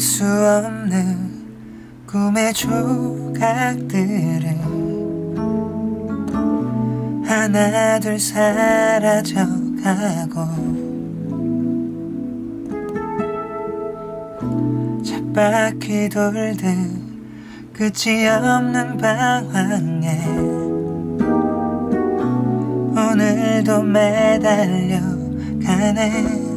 수 없는 꿈의 조각들을 하나 둘 사라져가고 쳇바퀴 돌듯 끝이 없는 방황에 오늘도 매달려 가네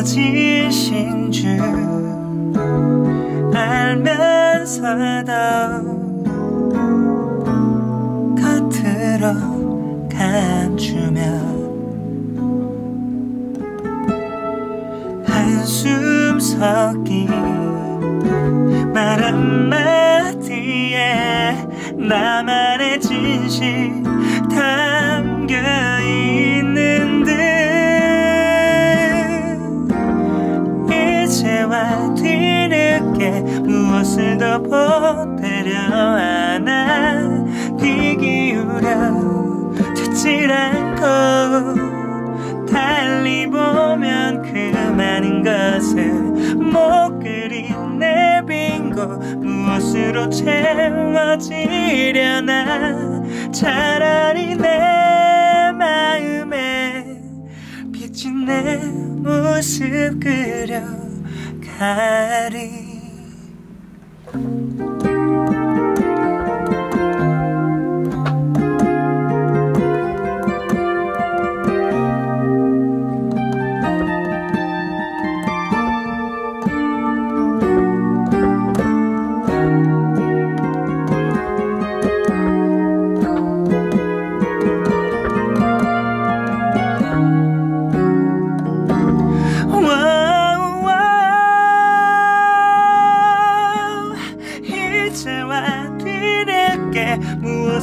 거짓인 줄 알면서도 겉으로 감추며 한숨 섞인 말 한마디에 나만의 진실 담겨 있 더 보태려 하나 귀 기울여 듣질 않고 달리 보면 그만인 것을 못 그린 내 빈곳 무엇으로 채워지려나. 차라리 내 마음에 비친 내 모습 그려 가리 thank you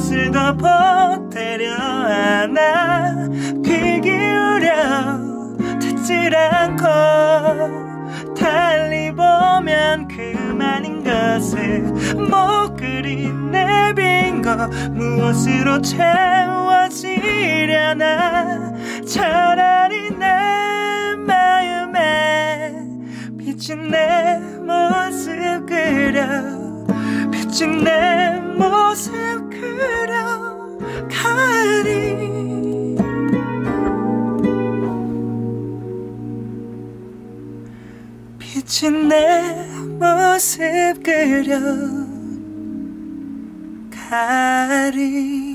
무엇을 더 보태려 하나? 귀 기울여 듣질 않고 달리 보면 그만인 것을 못 그린 내 빈곳 무엇으로 채워지려나? 차라리 내 마음에 비친 내 모습 그려 비친 내 모습 그려 비친 내 모습 그려 가리